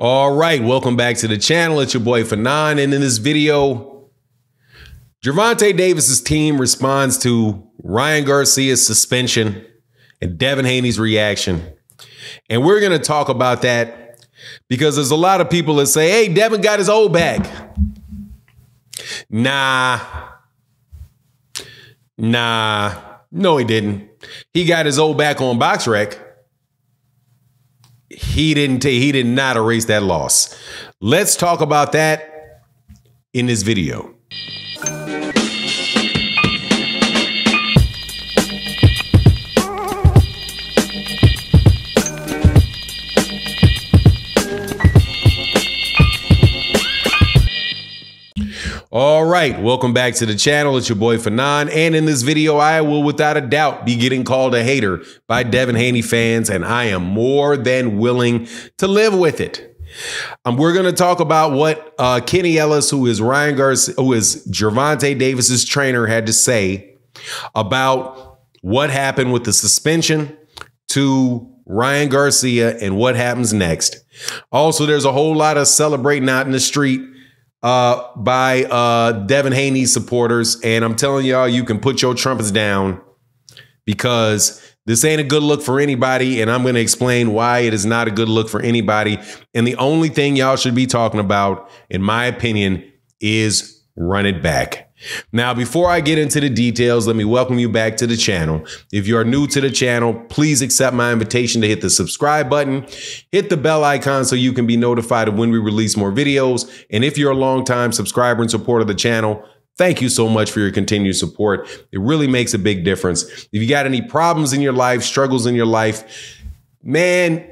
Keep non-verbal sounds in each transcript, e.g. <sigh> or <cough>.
All right, welcome back to the channel. It's your boy Fannon, and in this video, Gervonta Davis's team responds to Ryan Garcia's suspension and Devin Haney's reaction. And we're going to talk about that because there's a lot of people that say, hey, Devin got his old back. Nah. Nah. No, he didn't. He got his old back on BoxRec he didn't he did not erase that loss. Let's talk about that in this video. Right, welcome back to the channel. It's your boy Fannon, and in this video, I will without a doubt be getting called a hater by Devin Haney fans, and I am more than willing to live with it. Um, we're going to talk about what uh, Kenny Ellis, who is Ryan Garcia, who is Gervonta Davis's trainer, had to say about what happened with the suspension to Ryan Garcia and what happens next. Also, there's a whole lot of celebrating out in the street uh, by uh, Devin Haney supporters. And I'm telling y'all, you can put your trumpets down because this ain't a good look for anybody. And I'm going to explain why it is not a good look for anybody. And the only thing y'all should be talking about, in my opinion, is run it back. Now, before I get into the details, let me welcome you back to the channel. If you are new to the channel, please accept my invitation to hit the subscribe button, hit the bell icon so you can be notified of when we release more videos. And if you're a longtime subscriber and supporter of the channel, Thank you so much for your continued support. It really makes a big difference. If you got any problems in your life, struggles in your life, man,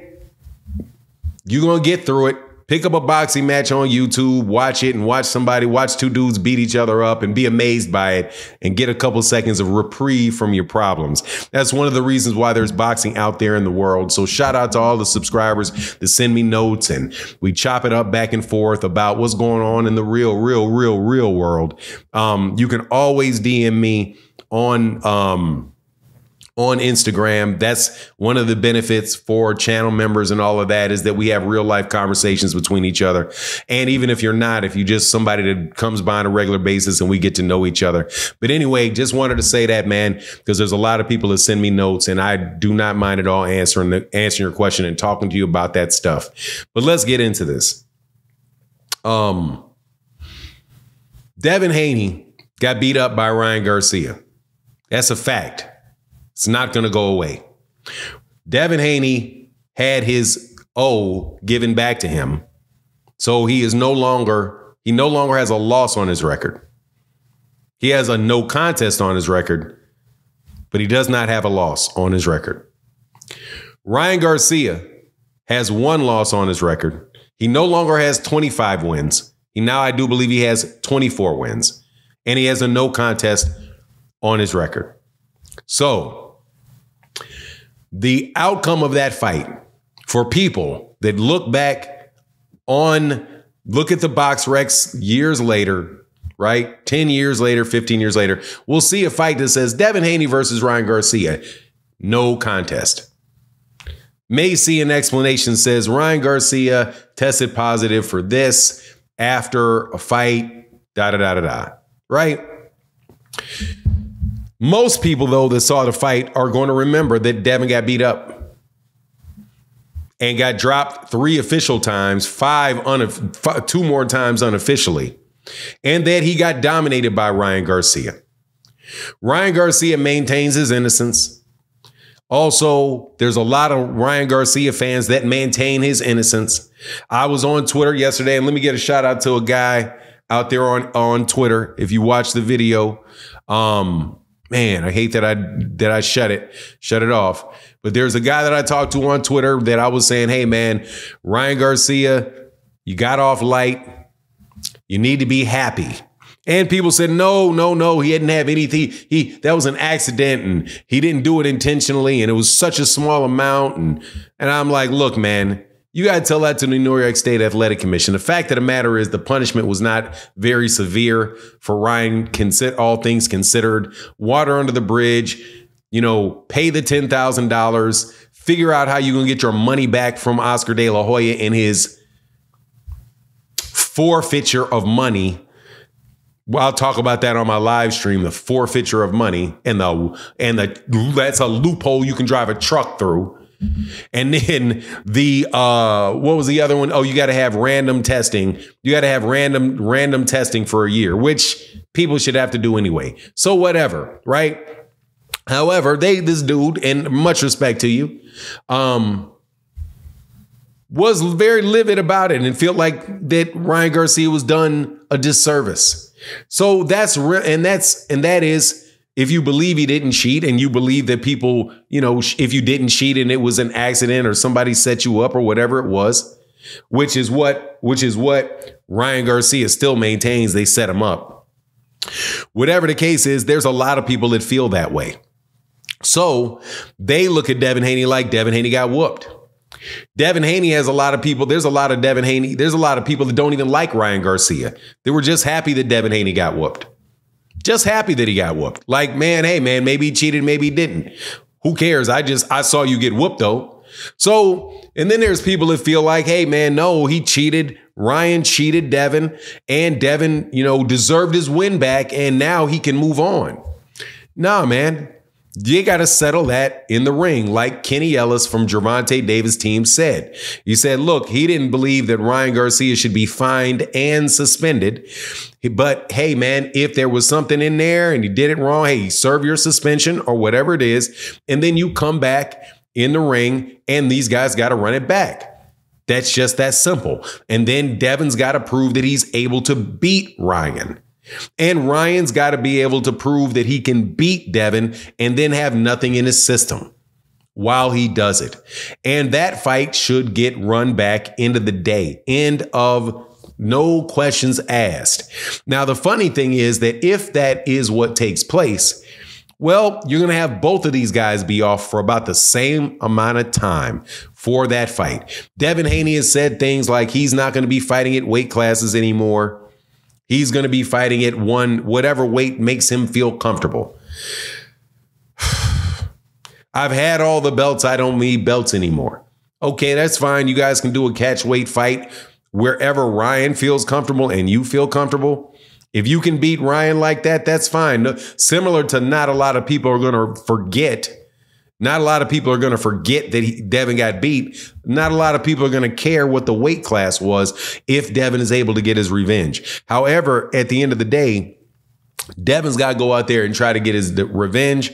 you're going to get through it pick up a boxing match on YouTube, watch it, and watch somebody, watch two dudes beat each other up and be amazed by it and get a couple seconds of reprieve from your problems. That's one of the reasons why there's boxing out there in the world. So shout out to all the subscribers that send me notes and we chop it up back and forth about what's going on in the real, real, real, real world. Um, you can always DM me on um, on Instagram. That's one of the benefits for channel members and all of that is that we have real life conversations between each other. And even if you're not, if you just somebody that comes by on a regular basis and we get to know each other. But anyway, just wanted to say that, man, because there's a lot of people that send me notes and I do not mind at all answering the, answering your question and talking to you about that stuff. But let's get into this. Um, Devin Haney got beat up by Ryan Garcia. That's a fact. It's not going to go away. Devin Haney had his O given back to him. So he is no longer, he no longer has a loss on his record. He has a no contest on his record, but he does not have a loss on his record. Ryan Garcia has one loss on his record. He no longer has 25 wins. He now, I do believe he has 24 wins, and he has a no contest on his record. So, the outcome of that fight for people that look back on, look at the BoxRecs years later, right? 10 years later, 15 years later, we'll see a fight that says Devin Haney versus Ryan Garcia. No contest. May see an explanation says Ryan Garcia tested positive for this after a fight, da da da da da. Right? Most people, though, that saw the fight are going to remember that Devin got beat up and got dropped three official times, five two more times unofficially, and that he got dominated by Ryan Garcia. Ryan Garcia maintains his innocence. Also, there's a lot of Ryan Garcia fans that maintain his innocence. I was on Twitter yesterday, and let me get a shout out to a guy out there on, on Twitter. If you watch the video, um, man, I hate that I that I shut it, shut it off. But there's a guy that I talked to on Twitter that I was saying, hey man, Ryan Garcia, you got off light. You need to be happy. And people said, no, no, no, he didn't have anything. He that was an accident and he didn't do it intentionally, and it was such a small amount. And and I'm like, look, man, you got to tell that to the New York State Athletic Commission. The fact of the matter is, the punishment was not very severe for Ryan. Consider all things considered, water under the bridge. You know, pay the ten thousand dollars. Figure out how you're gonna get your money back from Oscar De La Hoya and his forfeiture of money. Well, I'll talk about that on my live stream. The forfeiture of money and the and the that's a loophole you can drive a truck through. And then the uh what was the other one? Oh, you got to have random testing. You got to have random random testing for a year, which people should have to do anyway. So whatever, right? However, they this dude, and much respect to you, um, was very livid about it and felt like that Ryan Garcia was done a disservice. So that's re- and that's and that is if you believe he didn't cheat and you believe that people, you know, if you didn't cheat and it was an accident or somebody set you up or whatever it was, which is what which is what Ryan Garcia still maintains they set him up. Whatever the case is, there's a lot of people that feel that way. So they look at Devin Haney like Devin Haney got whooped. Devin Haney has a lot of people. There's a lot of Devin Haney. There's a lot of people that don't even like Ryan Garcia. They were just happy that Devin Haney got whooped. Just happy that he got whooped. Like, man, hey, man, maybe he cheated, maybe he didn't. Who cares? I just, I saw you get whooped though. So, and then there's people that feel like, hey, man, no, he cheated. Ryan cheated Devin, and Devin, you know, deserved his win back, and now he can move on. Nah, man, you got to settle that in the ring, like Kenny Ellis from Gervonta Davis' team said. He said, look, he didn't believe that Ryan Garcia should be fined and suspended. But hey, man, if there was something in there and you did it wrong, hey, serve your suspension or whatever it is. And then you come back in the ring and these guys got to run it back. That's just that simple. And then Devin's got to prove that he's able to beat Ryan. And Ryan's got to be able to prove that he can beat Devin and then have nothing in his system while he does it. And that fight should get run back into the day. End of no questions asked. Now, the funny thing is that if that is what takes place, well, you're going to have both of these guys be off for about the same amount of time for that fight. Devin Haney has said things like he's not going to be fighting at weight classes anymore. He's going to be fighting at one, whatever weight makes him feel comfortable. <sighs> I've had all the belts. I don't need belts anymore. Okay, that's fine. You guys can do a catch weight fight wherever Ryan feels comfortable and you feel comfortable. If you can beat Ryan like that, that's fine. Similar to not a lot of people are going to forget not a lot of people are going to forget that he, Devin got beat. Not a lot of people are going to care what the weight class was if Devin is able to get his revenge. However, at the end of the day, Devin's got to go out there and try to get his revenge.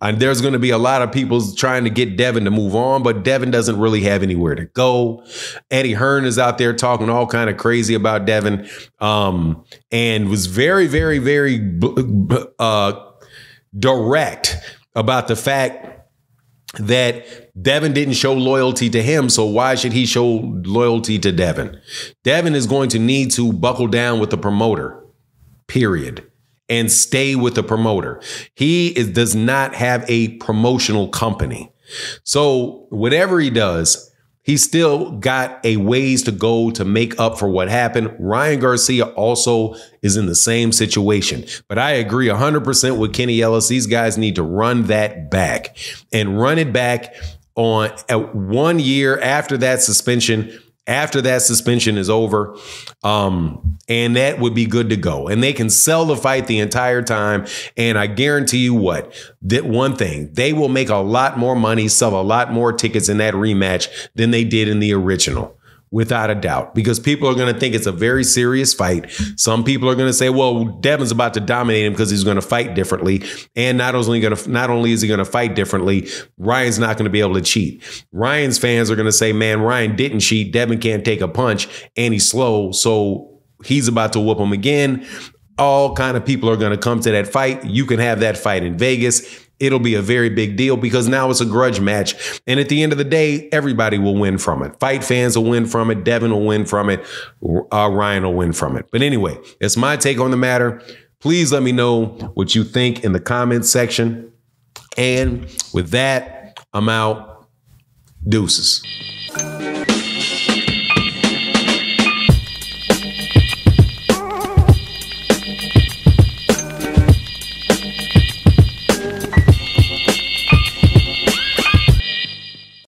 And there's going to be a lot of people trying to get Devin to move on, but Devin doesn't really have anywhere to go. Eddie Hearn is out there talking all kind of crazy about Devin, um, and was very, very, very uh, direct about the fact that Devin didn't show loyalty to him, so why should he show loyalty to Devin? Devin is going to need to buckle down with the promoter, period, and stay with the promoter. He is, does not have a promotional company. So whatever he does, He's still got a ways to go to make up for what happened. Ryan Garcia also is in the same situation. But I agree 100% with Kenny Ellis. These guys need to run that back and run it back on one year after that suspension after that suspension is over. Um, and that would be good to go. And they can sell the fight the entire time. And I guarantee you what, that one thing, they will make a lot more money, sell a lot more tickets in that rematch than they did in the original without a doubt, because people are going to think it's a very serious fight. Some people are going to say, "Well, Devin's about to dominate him because he's going to fight differently," and not only going to not only is he going to fight differently, Ryan's not going to be able to cheat. Ryan's fans are going to say, "Man, Ryan didn't cheat. Devin can't take a punch, and he's slow, so." He's about to whoop him again all kind of people are going to come to that fight. You can have that fight in Vegas it'll be a very big deal because now it's a grudge match. And at the end of the day, everybody will win from it. Fight fans will win from it. Devin will win from it. Uh, Ryan will win from it. But anyway, it's my take on the matter. Please let me know what you think in the comments section. And with that, I'm out. Deuces.